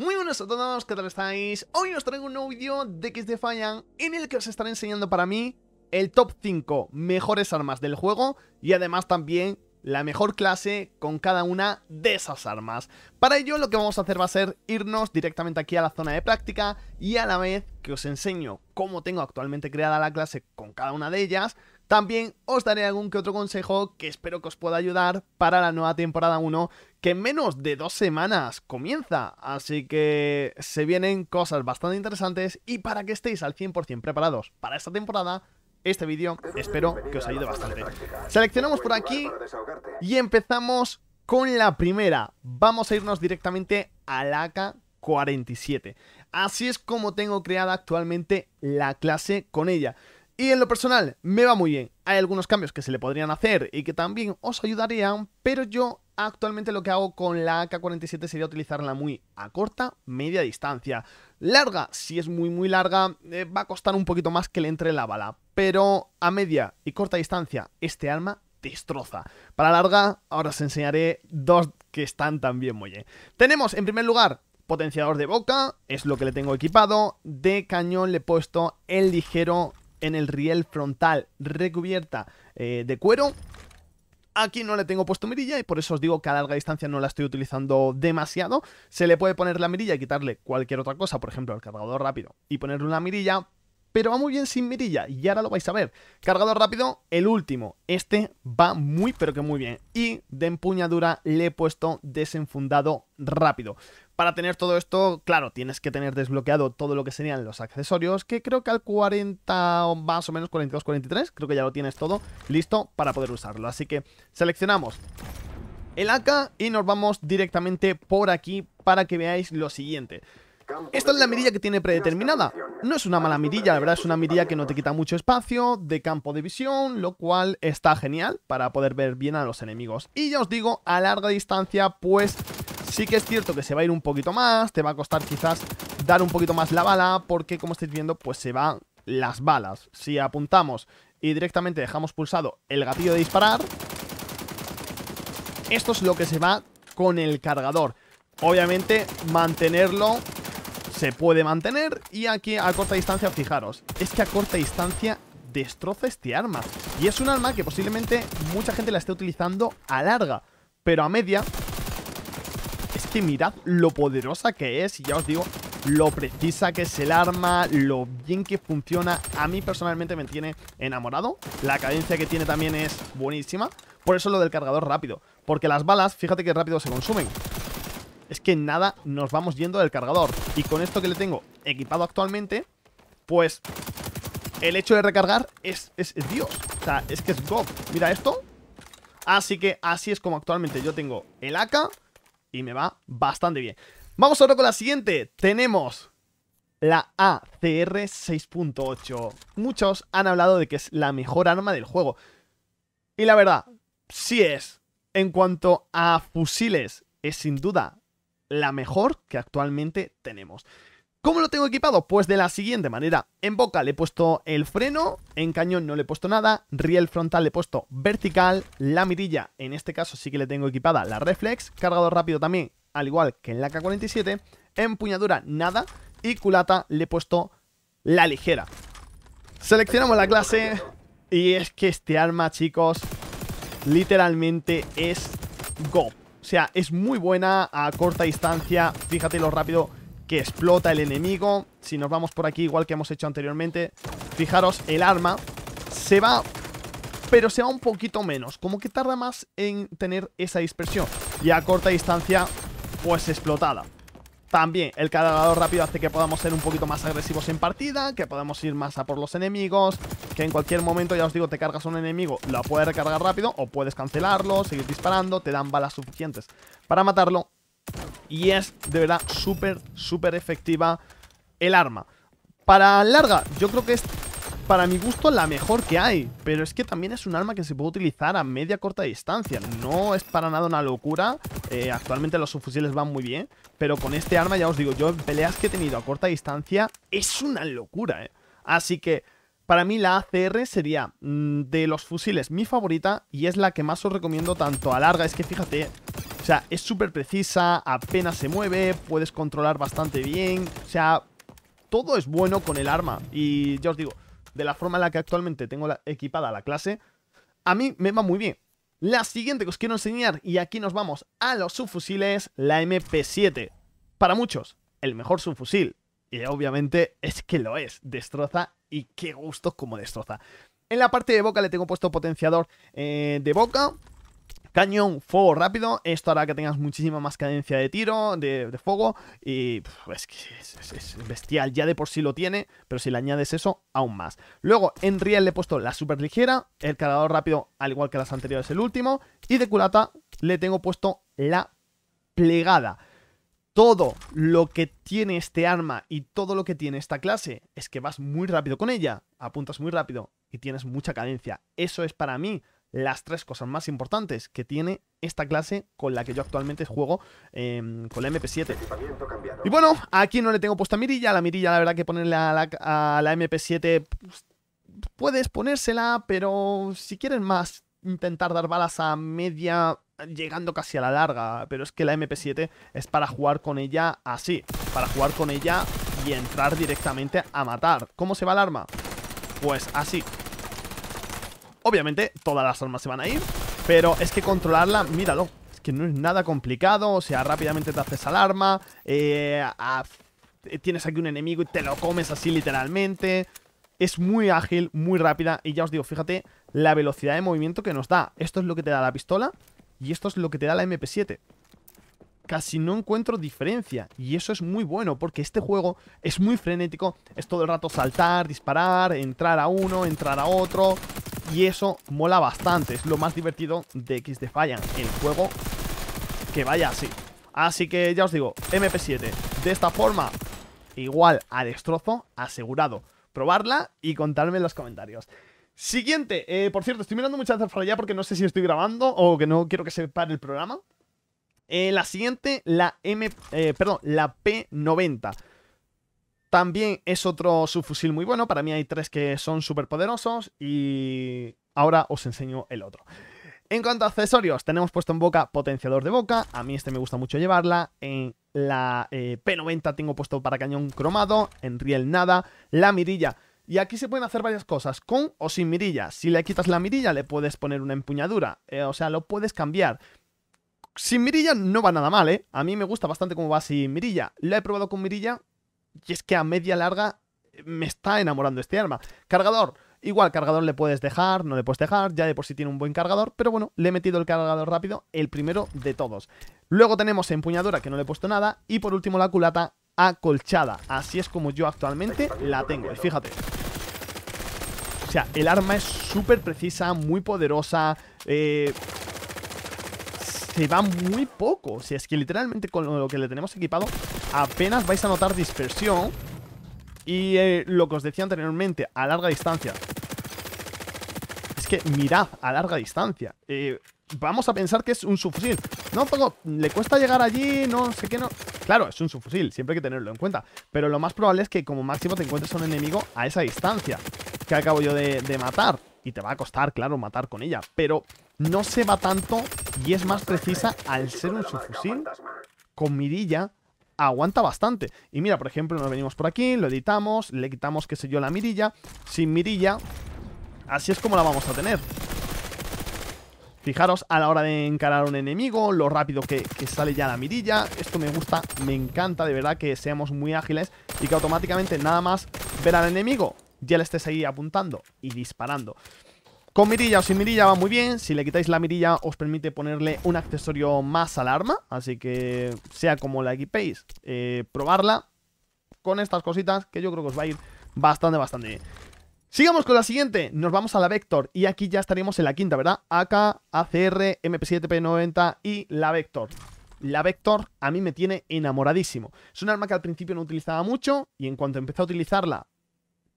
Muy buenas a todos, ¿qué tal estáis? Hoy os traigo un nuevo vídeo de XD Fallan en el que os estaré enseñando para mí el top 5 mejores armas del juego y además también la mejor clase con cada una de esas armas. Para ello lo que vamos a hacer va a ser irnos directamente aquí a la zona de práctica y a la vez que os enseño cómo tengo actualmente creada la clase con cada una de ellas, también os daré algún que otro consejo que espero que os pueda ayudar para la nueva temporada 1 que en menos de dos semanas comienza. Así que se vienen cosas bastante interesantes y para que estéis al 100% preparados para esta temporada, este vídeo espero que os ayude bastante. Seleccionamos por aquí y empezamos con la primera. Vamos a irnos directamente al AK-47. Así es como tengo creada actualmente la clase con ella. Y en lo personal, me va muy bien. Hay algunos cambios que se le podrían hacer y que también os ayudarían, pero yo actualmente lo que hago con la AK-47 sería utilizarla muy a corta, media distancia. Larga, si es muy muy larga, eh, va a costar un poquito más que le entre la bala, pero a media y corta distancia, este arma destroza. Para larga, ahora os enseñaré dos que están también muy bien. Tenemos en primer lugar potenciador de boca, es lo que le tengo equipado. De cañón le he puesto el ligero en el riel frontal recubierta eh, de cuero. Aquí no le tengo puesto mirilla y por eso os digo que a larga distancia no la estoy utilizando demasiado. Se le puede poner la mirilla y quitarle cualquier otra cosa, por ejemplo el cargador rápido, y ponerle una mirilla, pero va muy bien sin mirilla y ahora lo vais a ver. Cargador rápido, el último. Este va muy pero que muy bien. Y de empuñadura le he puesto desenfundado rápido. Para tener todo esto, claro, tienes que tener desbloqueado todo lo que serían los accesorios, que creo que al 40 o más o menos 42, 43, creo que ya lo tienes todo listo para poder usarlo. Así que seleccionamos el AK y nos vamos directamente por aquí para que veáis lo siguiente. Esta es la mirilla que tiene predeterminada. No es una mala mirilla, la verdad es una mirilla que no te quita mucho espacio de campo de visión, lo cual está genial para poder ver bien a los enemigos. Y ya os digo, a larga distancia, pues Sí que es cierto que se va a ir un poquito más, te va a costar quizás dar un poquito más la bala, porque como estáis viendo, pues se van las balas. Si apuntamos y directamente dejamos pulsado el gatillo de disparar, esto es lo que se va con el cargador. Obviamente, mantenerlo se puede mantener y aquí a corta distancia, fijaros, es que a corta distancia destroza este arma. Y es un arma que posiblemente mucha gente la esté utilizando a larga, pero a media que mirad lo poderosa que es, y ya os digo, lo precisa que es el arma, lo bien que funciona. A mí personalmente me tiene enamorado. La cadencia que tiene también es buenísima. Por eso lo del cargador rápido. Porque las balas, fíjate que rápido se consumen. Es que nada, nos vamos yendo del cargador. Y con esto que le tengo equipado actualmente, pues el hecho de recargar es, es, Dios. O sea, es que es God. Mira esto. Así que así es como actualmente yo tengo el AK y me va bastante bien. Vamos ahora con la siguiente. Tenemos la ACR 6.8. Muchos han hablado de que es la mejor arma del juego. Y la verdad, sí es. En cuanto a fusiles, es sin duda la mejor que actualmente tenemos. ¿Cómo lo tengo equipado? Pues de la siguiente manera. En boca le he puesto el freno, en cañón no le he puesto nada, riel frontal le he puesto vertical, la mirilla, en este caso sí que le tengo equipada la reflex, cargador rápido también, al igual que en la K47, empuñadura nada y culata le he puesto la ligera. Seleccionamos la clase y es que este arma, chicos, literalmente es go. O sea, es muy buena a corta distancia, fíjate lo rápido que explota el enemigo. Si nos vamos por aquí, igual que hemos hecho anteriormente, fijaros, el arma se va, pero se va un poquito menos. Como que tarda más en tener esa dispersión. Y a corta distancia, pues explotada. También el cargador rápido hace que podamos ser un poquito más agresivos en partida, que podamos ir más a por los enemigos, que en cualquier momento, ya os digo, te cargas a un enemigo, lo puedes recargar rápido o puedes cancelarlo, seguir disparando, te dan balas suficientes para matarlo y es de verdad súper, súper efectiva el arma. Para larga, yo creo que es para mi gusto la mejor que hay, pero es que también es un arma que se puede utilizar a media corta distancia, no es para nada una locura, eh, actualmente los subfusiles van muy bien, pero con este arma ya os digo, yo en peleas que he tenido a corta distancia es una locura, eh. Así que para mí la ACR sería mm, de los fusiles mi favorita y es la que más os recomiendo tanto a larga, es que fíjate, O sea, es súper precisa, apenas se mueve, puedes controlar bastante bien. O sea, todo es bueno con el arma. Y ya os digo, de la forma en la que actualmente tengo equipada la clase, a mí me va muy bien. La siguiente que os quiero enseñar, y aquí nos vamos a los subfusiles, la MP7. Para muchos, el mejor subfusil. Y obviamente es que lo es, destroza y qué gusto como destroza. En la parte de boca le tengo puesto potenciador eh, de boca, Cañón, fuego rápido, esto hará que tengas muchísima más cadencia de tiro, de, fuego. Y es es, bestial, ya de por sí lo tiene Pero si le añades eso, aún más. Luego en riel le he puesto la super ligera El cargador rápido, al igual que las anteriores, el último. Y de culata le tengo puesto la plegada. Todo lo que tiene este arma y todo lo que tiene esta clase es que vas muy rápido con ella, apuntas muy rápido y tienes mucha cadencia. Eso es para mí las tres cosas más importantes que tiene esta clase con la que yo actualmente juego em, con la MP7. Y bueno, aquí no le tengo puesta mirilla. La mirilla, la verdad que ponerle a la, MP7 pues, puedes ponérsela, pero si quieres más intentar dar balas a media llegando casi a la larga, pero es que la MP7 es para jugar con ella así, para jugar con ella y entrar directamente a matar. ¿Cómo se va el arma? Pues así, Obviamente, todas las armas se van a ir Pero es que controlarla, míralo Es que no es nada complicado O sea, rápidamente te haces al arma eh, Tienes aquí un enemigo y te lo comes así literalmente Es muy ágil, muy rápida Y ya os digo, fíjate la velocidad de movimiento que nos da Esto es lo que te da la pistola Y esto es lo que te da la MP7 casi no encuentro diferencia. Y eso es muy bueno, porque este juego es muy frenético. Es todo el rato saltar, disparar, entrar a uno, entrar a otro. Y eso mola bastante, es lo más divertido de X Fallan el juego que vaya así. Así que ya os digo, MP7, de esta forma, igual a destrozo, asegurado. Probarla y contarme en los comentarios. Siguiente, eh, por cierto, estoy mirando muchas veces para porque no sé si estoy grabando o que no quiero que se pare el programa. Eh, la siguiente, la M, eh, perdón, la P90. También es otro subfusil muy bueno. Para mí hay tres que son súper poderosos. Y ahora os enseño el otro. En cuanto a accesorios, tenemos puesto en boca potenciador de boca. A mí este me gusta mucho llevarla. En la eh, P90 tengo puesto para cañón cromado. En riel nada. La mirilla. Y aquí se pueden hacer varias cosas, con o sin mirilla. Si le quitas la mirilla, le puedes poner una empuñadura. Eh, o sea, lo puedes cambiar. Sin mirilla no va nada mal, ¿eh? A mí me gusta bastante cómo va sin mirilla. La he probado con mirilla y es que a media larga me está enamorando este arma. Cargador. Igual, cargador le puedes dejar, no le puedes dejar, ya de por sí tiene un buen cargador, pero bueno, le he metido el cargador rápido, el primero de todos. Luego tenemos empuñadura, que no le he puesto nada, y por último la culata acolchada. Así es como yo actualmente la tengo, y fíjate. O sea, el arma es súper precisa, muy poderosa, eh, se va muy poco. O sea, es que literalmente con lo que le tenemos equipado apenas vais a notar dispersión. Y eh, lo que os decía anteriormente, a larga distancia. Es que mirad, a larga distancia. Eh, vamos a pensar que es un subfusil. No, pero le cuesta llegar allí, no sé qué, no. Claro, es un subfusil, siempre hay que tenerlo en cuenta. Pero lo más probable es que como máximo te encuentres un enemigo a esa distancia. Que acabo yo de matar. Y te va a costar, claro, matar con ella. Pero no se va tanto y es más precisa al ser un subfusil con mirilla aguanta bastante. Y mira, por ejemplo, nos venimos por aquí, lo editamos, le quitamos, qué sé yo, la mirilla. Sin mirilla, así es como la vamos a tener. Fijaros a la hora de encarar a un enemigo, lo rápido que, que, sale ya la mirilla. Esto me gusta, me encanta de verdad que seamos muy ágiles y que automáticamente nada más ver al enemigo, ya le estés ahí apuntando y disparando. Con mirilla o sin mirilla va muy bien. Si le quitáis la mirilla os permite ponerle un accesorio más al arma. Así que sea como la equipéis eh, Probarla con estas cositas que yo creo que os va a ir bastante, bastante bien. Sigamos con la siguiente, nos vamos a la Vector. Y aquí ya estaríamos en la quinta, ¿verdad? AK, ACR, MP7P90 y la Vector. La Vector a mí me tiene enamoradísimo. Es un arma que al principio no utilizaba mucho y en cuanto empecé a utilizarla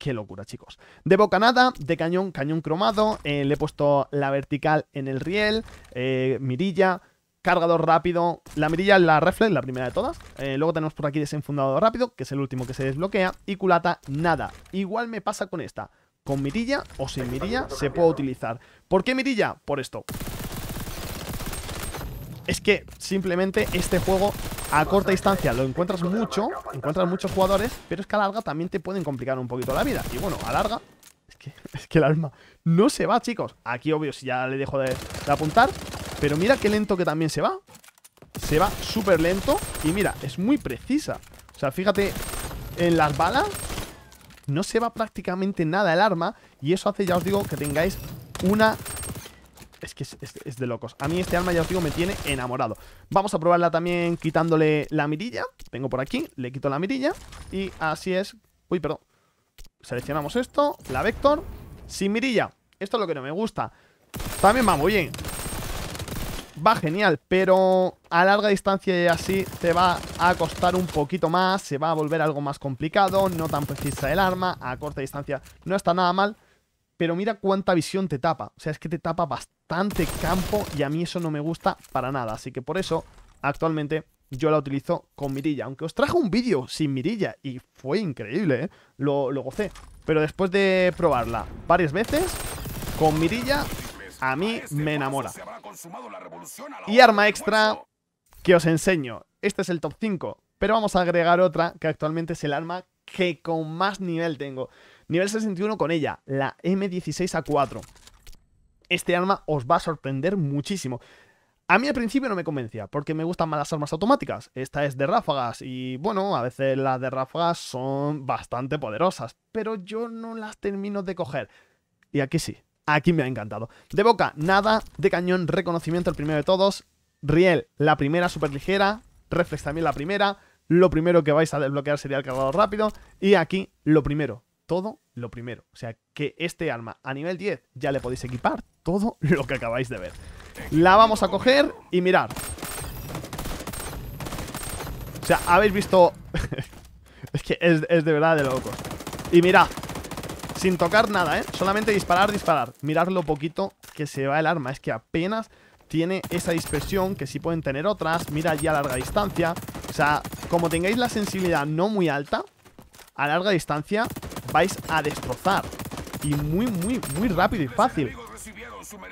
Qué locura, chicos. De boca nada, de cañón, cañón cromado. Eh, le he puesto la vertical en el riel. Eh, mirilla, cargador rápido. La mirilla, la reflex, la primera de todas. Eh, luego tenemos por aquí desenfundado rápido, que es el último que se desbloquea. Y culata, nada. Igual me pasa con esta. Con mirilla o sin mirilla se puede utilizar. ¿Por qué mirilla? Por esto. Es que simplemente este juego a corta distancia lo encuentras mucho, encuentras muchos jugadores, pero es que a larga también te pueden complicar un poquito la vida. Y bueno, a larga, es que, es que el arma no se va, chicos. Aquí, obvio, si ya le dejo de, de apuntar, pero mira qué lento que también se va. Se va súper lento y mira, es muy precisa. O sea, fíjate, en las balas no se va prácticamente nada el arma y eso hace, ya os digo, que tengáis una es que es, de locos. A mí este arma, ya os digo, me tiene enamorado. Vamos a probarla también quitándole la mirilla. Tengo por aquí, le quito la mirilla. Y así es. Uy, perdón. Seleccionamos esto, la Vector. Sin mirilla. Esto es lo que no me gusta. También va muy bien. Va genial, pero a larga distancia y así te va a costar un poquito más, se va a volver algo más complicado, no tan precisa el arma, a corta distancia no está nada mal, pero mira cuánta visión te tapa. O sea, es que te tapa bastante campo y a mí eso no me gusta para nada. Así que por eso, actualmente, yo la utilizo con mirilla. Aunque os traje un vídeo sin mirilla y fue increíble, ¿eh? Lo, lo gocé. Pero después de probarla varias veces, con mirilla, a mí me enamora. Y arma extra que os enseño. Este es el top 5, pero vamos a agregar otra que actualmente es el arma que con más nivel tengo. Nivel 61 con ella, la M16A4. Este arma os va a sorprender muchísimo. A mí al principio no me convencía, porque me gustan más las armas automáticas. Esta es de ráfagas y bueno, a veces las de ráfagas son bastante poderosas, pero yo no las termino de coger. Y aquí sí, aquí me ha encantado. De boca, nada, de cañón, reconocimiento el primero de todos. Riel, la primera súper ligera, Reflex también la primera. Lo primero que vais a desbloquear sería el cargador rápido. Y aquí, lo primero, todo lo primero. O sea, que este arma a nivel 10 ya le podéis equipar todo lo que acabáis de ver. La vamos a coger y mirar. O sea, habéis visto... es que es, de verdad de locos. Y mirad, sin tocar nada, ¿eh? Solamente disparar, disparar. Mirad lo poquito que se va el arma. Es que apenas tiene esa dispersión que sí pueden tener otras. Mira ya a larga distancia. O sea, como tengáis la sensibilidad no muy alta, a larga distancia vais a destrozar. Y muy, muy, muy rápido y fácil.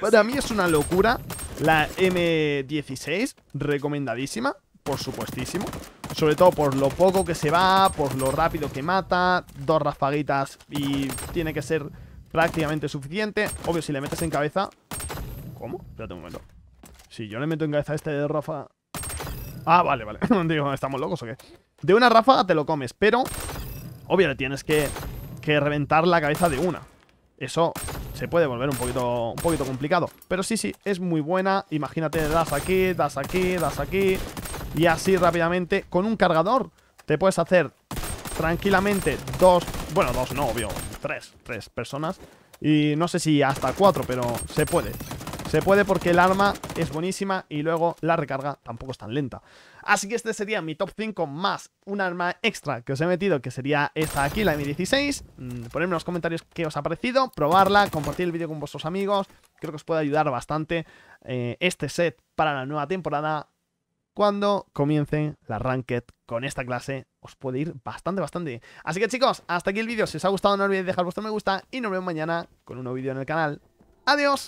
Para mí es una locura. La M16, recomendadísima, por supuestísimo. Sobre todo por lo poco que se va, por lo rápido que mata. Dos rafaguitas y tiene que ser prácticamente suficiente. Obvio, si le metes en cabeza... ¿Cómo? Espérate un momento. Si yo le meto en cabeza a este de ráfaga... Ah, vale, vale. Digo, ¿estamos locos o qué? De una ráfaga te lo comes, pero... Obvio, le tienes que que reventar la cabeza de una. Eso se puede volver un poquito, un poquito complicado. Pero sí, sí, es muy buena. Imagínate, das aquí, das aquí, das aquí. Y así rápidamente, con un cargador, te puedes hacer tranquilamente dos... Bueno, dos no, obvio. Tres, tres personas. Y no sé si hasta cuatro, pero se puede. Se puede porque el arma es buenísima y luego la recarga tampoco es tan lenta. Así que este sería mi top 5 más un arma extra que os he metido, que sería esta aquí, la M16. Mm, ponedme en los comentarios qué os ha parecido, probarla, compartir el vídeo con vuestros amigos. Creo que os puede ayudar bastante eh, este set para la nueva temporada. Cuando comience la Ranked con esta clase, os puede ir bastante, bastante. Así que chicos, hasta aquí el vídeo. Si os ha gustado no olvidéis dejar vuestro me gusta y nos vemos mañana con un nuevo vídeo en el canal. ¡Adiós!